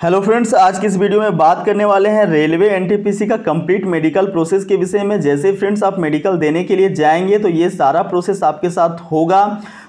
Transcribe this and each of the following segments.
Hello friends आज की इस वीडियो में बात करने वाले हैं रेलवे एनटीपीसी का कंप्लीट मेडिकल प्रोसेस के विषय में। जैसे फ्रेंड्स आप मेडिकल देने के लिए जाएँगे तो ये सारा प्रोसेस आपके साथ होगा।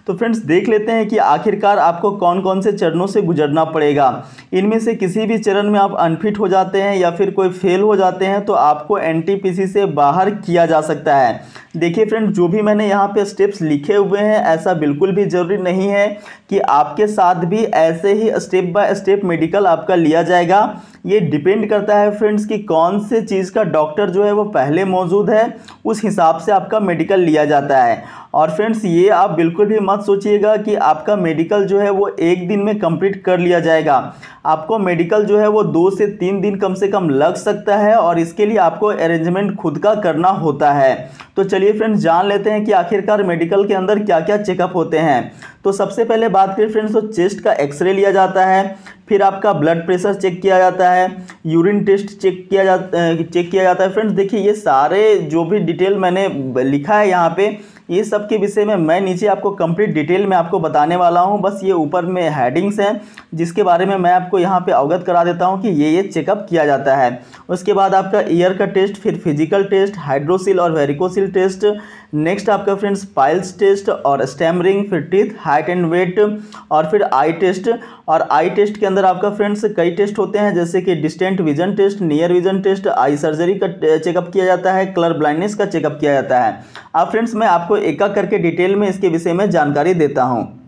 तो फ्रेंड्स देख लेते हैं कि आखिरकार आपको कौन कौन से चरणों से गुजरना पड़ेगा। इनमें से किसी भी चरण में आप अनफिट हो जाते हैं या फिर कोई फेल हो जाते हैं तो आपको एनटीपीसी से बाहर किया जा सकता है। देखिए फ्रेंड जो भी मैंने यहाँ पे स्टेप्स लिखे हुए हैं, ऐसा बिल्कुल भी ज़रूरी नहीं है कि आपके साथ भी ऐसे ही स्टेप बाय स्टेप मेडिकल आपका लिया जाएगा। ये डिपेंड करता है फ्रेंड्स कि कौन से चीज़ का डॉक्टर जो है वो पहले मौजूद है, उस हिसाब से आपका मेडिकल लिया जाता है। और फ्रेंड्स ये आप बिल्कुल भी मत सोचिएगा कि आपका मेडिकल जो है वो एक दिन में कंप्लीट कर लिया जाएगा। आपको मेडिकल जो है वो दो से तीन दिन कम से कम लग सकता है और इसके लिए आपको अरेंजमेंट खुद का करना होता है। तो चलिए फ्रेंड्स जान लेते हैं कि आखिरकार मेडिकल के अंदर क्या क्या चेकअप होते हैं। तो सबसे पहले बात करें फ्रेंड्स तो चेस्ट का एक्सरे लिया जाता है। फिर आपका ब्लड प्रेशर चेक किया जाता है यूरिन टेस्ट चेक किया जाता चेक किया जाता है। फ्रेंड्स देखिए, ये सारे जो भी डिटेल मैंने लिखा है यहाँ पे, ये सब के विषय में मैं नीचे आपको कंप्लीट डिटेल में आपको बताने वाला हूँ। बस ये ऊपर में हेडिंग्स हैं, जिसके बारे में मैं आपको यहाँ पे अवगत करा देता हूँ कि ये ये चेकअप किया जाता है। उसके बाद आपका ईयर का टेस्ट फिर फ़िज़िकल टेस्ट हाइड्रोसिल और वेरिकोसिल टेस्ट नेक्स्ट आपका फ्रेंड्स पाइल्स टेस्ट और स्टैमरिंग फिर टीथ हाइट एंड वेट और फिर आई टेस्ट और आई टेस्ट के अंदर आपका फ्रेंड्स कई टेस्ट होते हैं, जैसे कि distant vision test near vision test eye surgery का चेकअप किया जाता है कलर ब्लाइंडनेस का चेकअप किया जाता है। अब फ्रेंड्स मैं आपको एक करके डिटेल में इसके विषय में जानकारी देता हूँ।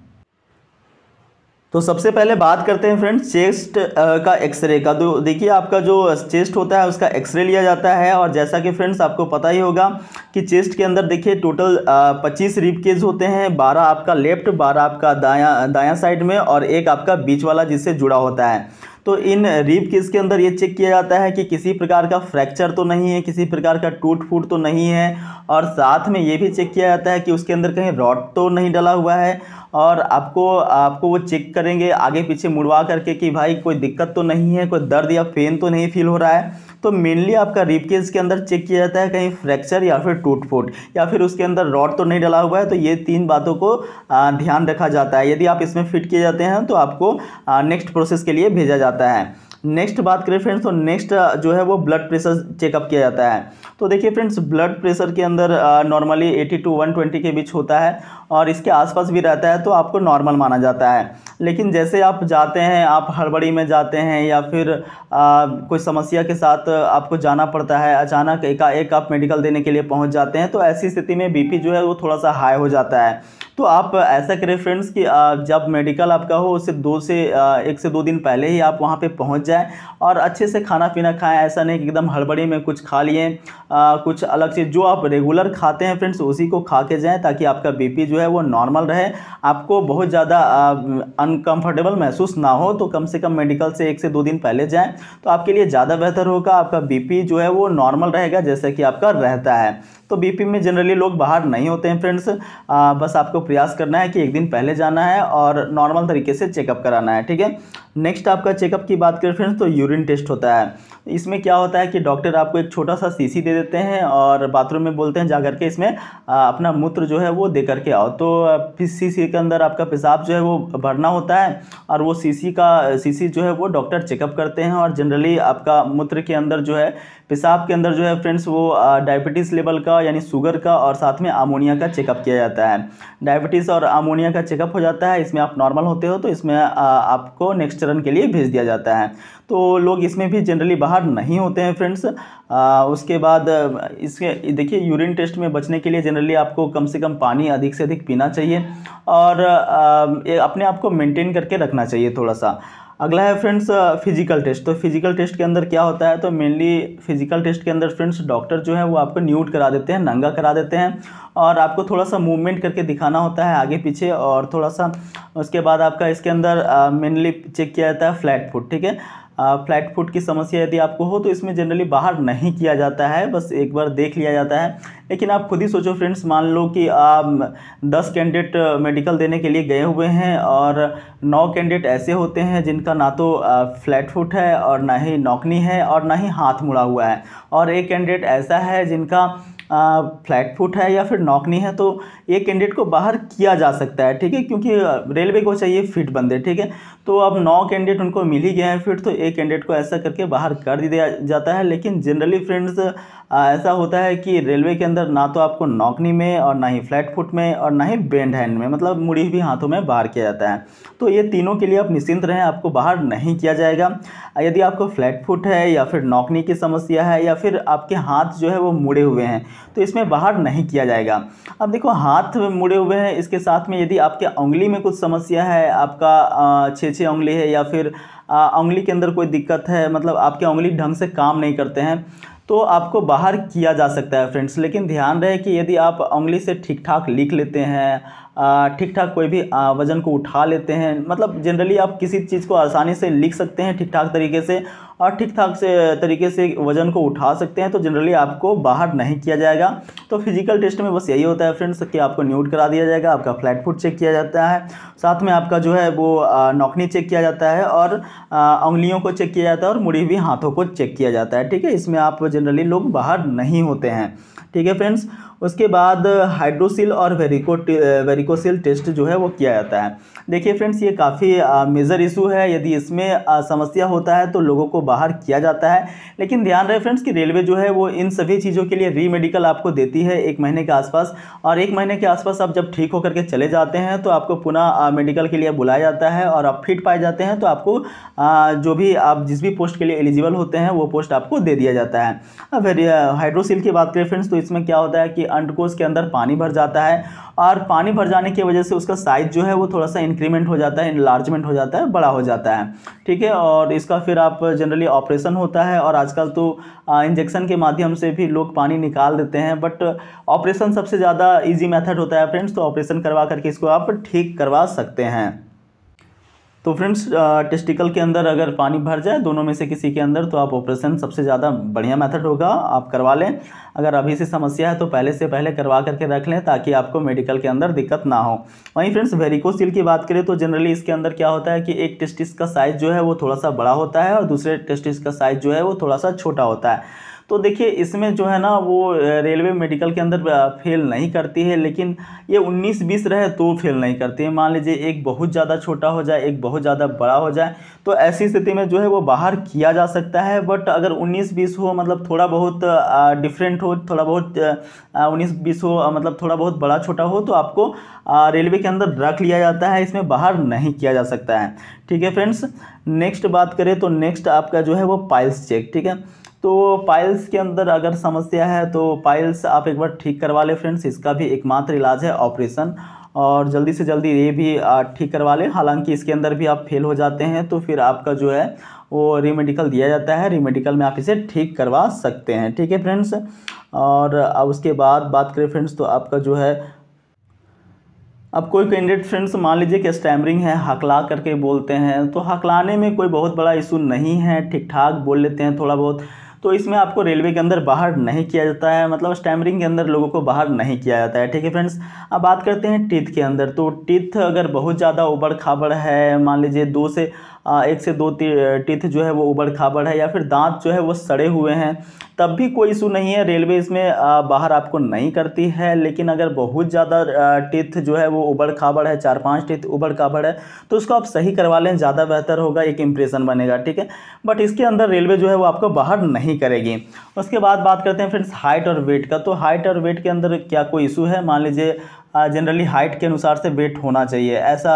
तो सबसे पहले बात करते हैं फ्रेंड्स, चेस्ट का एक्सरे का। तो देखिए, आपका जो चेस्ट होता है, उसका एक्सरे लिया जाता है और जैसा कि फ्रेंड्स, आपको पता ही होगा कि चेस्ट के अंदर देखिए, टोटल पच्चीस रिप केज होते हैं। बारह आपका लेफ़्ट, बारह आपका दाया दाया साइड में और एक आपका बीच वाला जिससे जुड़ा होता है। तो इन रिप केस के अंदर ये चेक किया जाता है कि किसी प्रकार का फ्रैक्चर तो नहीं है, किसी प्रकार का टूट फूट तो नहीं है, और साथ में ये भी चेक किया जाता है कि उसके अंदर कहीं रॉड तो नहीं डला हुआ है, और आपको आपको वो चेक करेंगे आगे पीछे मुड़वा करके कि भाई कोई दिक्कत तो नहीं है, कोई दर्द या पेन तो नहीं फील हो रहा है। तो मेनली आपका रिप केस के अंदर चेक किया जाता है कहीं फ्रैक्चर या फिर टूट फूट, या फिर उसके अंदर रॉड तो नहीं डला हुआ है तो ये तीन बातों को ध्यान रखा जाता है। यदि आप इसमें फिट किए जाते हैं तो आपको नेक्स्ट प्रोसेस के लिए भेजा जाता है। नेक्स्ट बात करें फ्रेंड्स तो नेक्स्ट जो है वो ब्लड प्रेशर चेकअप किया जाता है। तो देखिए फ्रेंड्स ब्लड प्रेशर के अंदर नॉर्मली 80 टू 120 के बीच होता है और इसके आसपास भी रहता है तो आपको नॉर्मल माना जाता है। लेकिन जैसे आप जाते हैं आप हड़बड़ी में जाते हैं या फिर आ, कोई समस्या के साथ आपको जाना पड़ता है अचानक एकाएक आप मेडिकल देने के लिए पहुँच जाते हैं तो ऐसी स्थिति में बीपी जो है वो थोड़ा सा हाई हो जाता है। तो आप ऐसा करें फ्रेंड्स कि जब मेडिकल आपका हो उससे दो से एक से दो दिन पहले ही आप वहाँ पे पहुँच जाएँ और अच्छे से खाना पीना खाएँ। ऐसा नहीं कि एकदम हड़बड़ी में कुछ खा लिए कुछ अलग चीज़ जो आप रेगुलर खाते हैं फ्रेंड्स उसी को खा के जाएँ ताकि आपका बी जो है वो नॉर्मल रहे, आपको बहुत ज़्यादा अनकम्फर्टेबल महसूस ना हो तो कम से कम मेडिकल से एक से दो दिन पहले जाएँ तो आपके लिए ज़्यादा बेहतर होगा। आपका बीपी जो है, वो नॉर्मल रहेगा, जैसे कि आपका रहता है। तो बीपी में जनरली लोग बाहर नहीं होते हैं फ्रेंड्स बस आपको प्रयास करना है कि एक दिन पहले जाना है और नॉर्मल तरीके से चेकअप कराना है, ठीक है? नेक्स्ट आपका चेकअप की बात करें फ्रेंड्स तो यूरिन टेस्ट होता है। इसमें क्या होता है कि डॉक्टर आपको एक छोटा सा सीसी दे देते हैं और बाथरूम में बोलते हैं जा करके इसमें अपना मूत्र जो है, वो दे करके आओ। तो फिर सीसी के अंदर आपका पेशाब जो है वो भरना होता है और वो सीसी का सीसी जो है वो डॉक्टर चेकअप करते हैं और जनरली आपका मूत्र के अंदर जो है पेशाब के अंदर जो है फ्रेंड्स, वो डायबिटीज़ लेवल का यानी शुगर का और साथ में अमोनिया का चेकअप किया जाता है। डायबिटीज़ और अमोनिया का चेकअप हो जाता है, इसमें आप नॉर्मल होते हो तो इसमें आपको नेक्स्ट चरण के लिए भेज दिया जाता है। तो लोग इसमें भी जनरली बाहर नहीं होते हैं फ्रेंड्स। उसके बाद, इसके, देखिए यूरिन टेस्ट में बचने के लिए जनरली आपको कम से कम पानी अधिक से अधिक पीना चाहिए और अपने आप को मेंटेन करके रखना चाहिए थोड़ा सा। अगला है फ्रेंड्स फ़िज़िकल टेस्ट तो फ़िज़िकल टेस्ट के अंदर क्या होता है? तो मेनली फ़िज़िकल टेस्ट के अंदर फ्रेंड्स डॉक्टर जो है, वो आपको न्यूट करा देते हैं, नंगा करा देते हैं और आपको थोड़ा सा मूवमेंट करके दिखाना होता है आगे पीछे और थोड़ा सा उसके बाद आपका इसके अंदर मेनली चेक किया जाता है फ्लैट फुट ठीक है? फ्लैट फुट की समस्या यदि आपको हो तो इसमें जनरली बाहर नहीं किया जाता है, बस एक बार देख लिया जाता है। लेकिन आप खुद ही सोचो फ्रेंड्स मान लो कि आप दस कैंडिडेट मेडिकल देने के लिए गए हुए हैं, और नौ कैंडिडेट ऐसे होते हैं जिनका ना तो फ्लैट फुट है, और ना ही नौकनी है, और ना ही हाथ मुड़ा हुआ है। और एक कैंडिडेट ऐसा है जिनका फ्लैट फुट है या फिर नौकनी है तो एक कैंडिडेट को बाहर किया जा सकता है, ठीक है? क्योंकि रेलवे को चाहिए फिट बंदे, ठीक है? तो अब नौ कैंडिडेट उनको मिल ही गए हैं फिट तो एक कैंडिडेट को ऐसा करके बाहर कर दिया जाता है, लेकिन जनरली फ्रेंड्स ऐसा होता है कि रेलवे के अंदर ना तो आपको नौकनी में और ना ही फ्लैट फुट में और ना ही बेंड हैंड में मतलब मुड़ी हुई हाथों में बाहर किया जाता है। तो ये तीनों के लिए आप निश्चिंत रहें, आपको बाहर नहीं किया जाएगा। यदि आपको फ्लैट फुट है या फिर नौकनी की समस्या है या फिर आपके हाथ जो है वो मुड़े हुए हैं तो इसमें बाहर नहीं किया जाएगा। अब देखो, हाथ मुड़े हुए हैं, इसके साथ में यदि आपके उंगली में कुछ समस्या है, आपका छः छः उंगली है या फिर उंगली के अंदर कोई दिक्कत है मतलब आपके उंगली ढंग से काम नहीं करते हैं तो आपको बाहर किया जा सकता है फ्रेंड्स लेकिन ध्यान रहे कि यदि आप उंगली से ठीक ठाक लिख लेते हैं ठीक ठाक कोई भी वज़न को उठा लेते हैं मतलब जनरली आप किसी चीज़ को आसानी से लिख सकते हैं ठीक ठाक तरीके से और ठीक ठाक से, तरीके से वज़न को उठा सकते हैं तो जनरली आपको बाहर नहीं किया जाएगा। तो फ़िज़िकल टेस्ट में बस यही होता है फ्रेंड्स कि आपको न्यूट करा दिया जाएगा, आपका फ्लैट फुट चेक किया जाता है। साथ में आपका जो है वो नौकनी चेक किया जाता है और उंगलियों को चेक किया जाता है और मुड़ी हुई हाथों को चेक किया जाता है। ठीक है, इसमें आप जनरली लोग बाहर नहीं होते हैं। ठीक है फ्रेंड्स उसके बाद हाइड्रोसिल और वेरिको वेरिकोसिल टेस्ट जो है वो किया जाता है। देखिए फ्रेंड्स ये काफ़ी मेजर इशू है। यदि इसमें आ, समस्या होता है तो लोगों को बाहर किया जाता है। लेकिन ध्यान रहे फ्रेंड्स कि रेलवे जो है वो इन सभी चीज़ों के लिए री मेडिकल आपको देती है एक महीने के आसपास। और एक महीने के आसपास आप जब ठीक होकर के चले जाते हैं तो आपको पुनः मेडिकल के लिए बुलाया जाता है और आप फिट पाए जाते हैं तो आपको आ, जो भी आप जिस भी पोस्ट के लिए एलिजिबल होते हैं वो पोस्ट आपको दे दिया जाता है। अब हाइड्रोसिल की बात करें फ्रेंड्स तो इसमें क्या होता है कि अंडकोश के अंदर पानी भर जाता है और पानी भर जाने की वजह से उसका साइज़ जो है वो थोड़ा सा इंक्रीमेंट हो जाता है इनलार्जमेंट हो जाता है, बड़ा हो जाता है। ठीक है? और इसका फिर आप जनरली ऑपरेशन होता है और आजकल तो इंजेक्शन के माध्यम से भी लोग पानी निकाल देते हैं बट ऑपरेशन सबसे ज़्यादा ईजी मेथड होता है फ्रेंड्स तो ऑपरेशन करवा करके इसको आप ठीक करवा सकते हैं। तो फ्रेंड्स टेस्टिकल के अंदर अगर पानी भर जाए दोनों में से किसी के अंदर तो आप ऑपरेशन सबसे ज़्यादा बढ़िया मेथड होगा, आप करवा लें। अगर अभी से समस्या है तो पहले से पहले करवा करके रख लें, ताकि आपको मेडिकल के अंदर दिक्कत ना हो। वहीं फ्रेंड्स वेरिकोसिल की बात करें तो जनरली इसके अंदर क्या होता है कि एक टेस्टिस का साइज़ जो है वो थोड़ा सा बड़ा होता है और दूसरे टेस्टिस का साइज़ जो है वो थोड़ा सा छोटा होता है। तो देखिए, इसमें जो है ना, वो रेलवे मेडिकल के अंदर फेल नहीं करती है, लेकिन ये 19 बीस रहे तो फेल नहीं करती है। मान लीजिए, एक बहुत ज़्यादा छोटा हो जाए, एक बहुत ज़्यादा बड़ा हो जाए तो ऐसी स्थिति में जो है वो बाहर किया जा सकता है। बट अगर 19 बीस हो मतलब थोड़ा बहुत डिफरेंट हो, थोड़ा बहुत उन्नीस बीस हो मतलब थोड़ा बहुत बड़ा छोटा हो तो आपको रेलवे के अंदर रख लिया जाता है। इसमें बाहर नहीं किया जा सकता है। ठीक है, फ्रेंड्स, नेक्स्ट बात करें तो नेक्स्ट आपका जो है वो पाइल्स चेक, ठीक है? तो पाइल्स के अंदर अगर समस्या है तो पाइल्स आप एक बार ठीक करवा लें फ्रेंड्स। इसका भी एकमात्र इलाज है ऑपरेशन। और जल्दी से जल्दी ये भी ठीक करवा लें। हालाँकि इसके अंदर भी आप फेल हो जाते हैं तो फिर आपका जो है, वो रीमेडिकल दिया जाता है। रीमेडिकल में आप इसे ठीक करवा सकते हैं। ठीक है फ्रेंड्स? और अब उसके बाद बात करें फ्रेंड्स तो आपका जो है, अब कोई कैंडिडेट फ्रेंड्स, मान लीजिए कि स्टैमरिंग है, हकला करके बोलते हैं तो हकलाने में कोई बहुत बड़ा इशू नहीं है। ठीक ठाक बोल लेते हैं थोड़ा बहुत। तो इसमें आपको रेलवे के अंदर बाहर नहीं किया जाता है मतलब स्टैमरिंग के अंदर लोगों को बाहर नहीं किया जाता है, ठीक है फ्रेंड्स अब बात करते हैं टीथ के अंदर तो टीथ अगर बहुत ज़्यादा उबड़ खाबड़ है, मान लीजिए दो से एक से दो टीथ जो है वो उबड़ खाबड़ है या फिर दांत जो है वो सड़े हुए हैं, तब भी कोई इशू नहीं है। रेलवे इसमें बाहर आपको नहीं करती है, लेकिन अगर बहुत ज़्यादा टीथ जो है वो उबड़ खाबड़ है, चार पाँच टीथ उबड़ खाबड़ है तो उसको आप सही करवा लें, ज़्यादा बेहतर होगा, एक इम्प्रेशन बनेगा, ठीक है? बट इसके अंदर रेलवे जो है वो आपको बाहर नहीं करेगी। उसके बाद बात करते हैं फ्रेंड्स हाइट और वेट का तो हाइट और वेट के अंदर क्या कोई इशू है? मान लीजिए जनरली हाइट के अनुसार से वेट होना चाहिए। ऐसा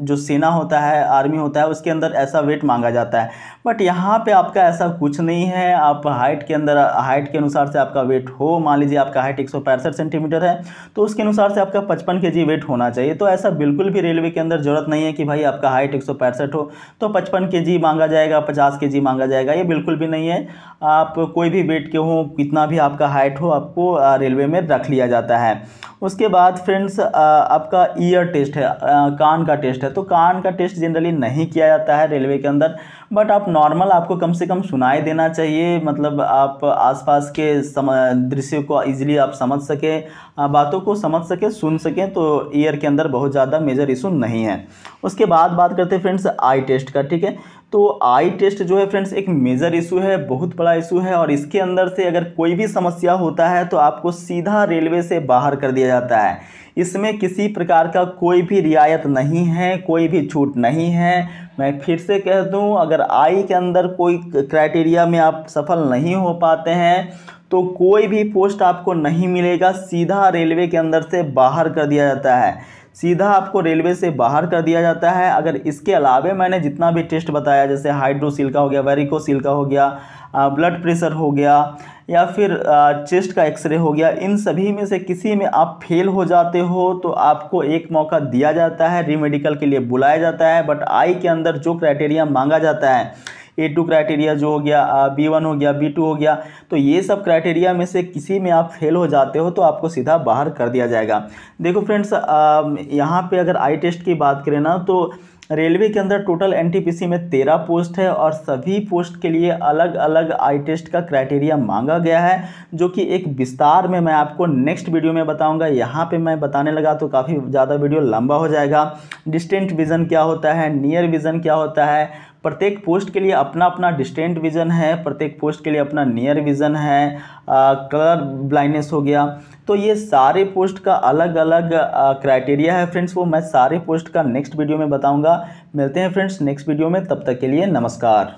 जो सेना होता है आर्मी होता है, उसके अंदर ऐसा वेट मांगा जाता है। बट यहाँ पे आपका ऐसा कुछ नहीं है। आप हाइट के अंदर हाइट के अनुसार से आपका वेट हो। मान लीजिए आपका हाइट एक सौ पैंसठ सेंटीमीटर है तो उसके अनुसार से आपका पचपन के वेट होना चाहिए। तो ऐसा बिल्कुल भी रेलवे के अंदर ज़रूरत नहीं है कि भाई आपका हाइट एक सौ पैंसठ हो। तो पचपन के मांगा जाएगा, पचास के मांगा जाएगा, ये बिल्कुल भी नहीं है। आप कोई भी वेट के हो, कितना भी आपका हाइट हो, आपको रेलवे में रख लिया जाता है। उसके बाद फ्रेंड्स आपका ईयर टेस्ट है आ, कान का टेस्ट है। तो कान का टेस्ट जनरली नहीं किया जाता है रेलवे के अंदर बट आप नॉर्मल आपको कम से कम सुनाई देना चाहिए। मतलब आप आसपास के सम दृश्य को इजीली आप समझ सकें बातों को समझ सकें सुन सकें तो ईयर के अंदर बहुत ज़्यादा मेजर इशू नहीं है। उसके बाद बात करते हैं फ्रेंड्स आई टेस्ट का ठीक है? तो आई टेस्ट जो है फ्रेंड्स एक मेजर इशू है, बहुत बड़ा इशू है और इसके अंदर से अगर कोई भी समस्या होता है तो आपको सीधा रेलवे से बाहर कर दिया जाता है। इसमें किसी प्रकार का कोई भी रियायत नहीं है, कोई भी छूट नहीं है। मैं फिर से कह दूँ, अगर आई के अंदर कोई क्राइटेरिया में आप सफल नहीं हो पाते हैं तो कोई भी पोस्ट आपको नहीं मिलेगा, सीधा रेलवे के अंदर से बाहर कर दिया जाता है। सीधा आपको रेलवे से बाहर कर दिया जाता है। अगर इसके अलावे मैंने जितना भी टेस्ट बताया, जैसे हाइड्रोसिल का हो गया, वेरिकोसिल का हो गया ब्लड प्रेशर हो गया, या फिर चेस्ट का एक्सरे हो गया, इन सभी में से किसी में आप फेल हो जाते हो तो आपको एक मौका दिया जाता है रीमेडिकल के लिए बुलाया जाता है, बट आई के अंदर जो क्राइटेरिया मांगा जाता है ए टू क्राइटेरिया जो हो गया बी वन हो गया बी टू हो गया तो ये सब क्राइटेरिया में से किसी में आप फेल हो जाते हो तो आपको सीधा बाहर कर दिया जाएगा। देखो फ्रेंड्स यहाँ पे अगर आई टेस्ट की बात करें ना तो रेलवे के अंदर टोटल एनटीपीसी में तेरह पोस्ट है और सभी पोस्ट के लिए अलग अलग आई टेस्ट का क्राइटेरिया मांगा गया है, जो कि एक विस्तार में मैं आपको नेक्स्ट वीडियो में बताऊँगा। यहाँ पे मैं बताने लगा तो काफ़ी ज़्यादा वीडियो लंबा हो जाएगा। डिस्टेंट विज़न क्या होता है? नियर विज़न क्या होता है? प्रत्येक पोस्ट के लिए अपना अपना डिस्टेंट विज़न है, प्रत्येक पोस्ट के लिए अपना नियर विज़न है कलर ब्लाइंडनेस हो गया। तो ये सारे पोस्ट का अलग अलग क्राइटेरिया है फ्रेंड्स, वो मैं सारे पोस्ट का नेक्स्ट वीडियो में बताऊँगा। मिलते हैं फ्रेंड्स नेक्स्ट वीडियो में, तब तक के लिए नमस्कार।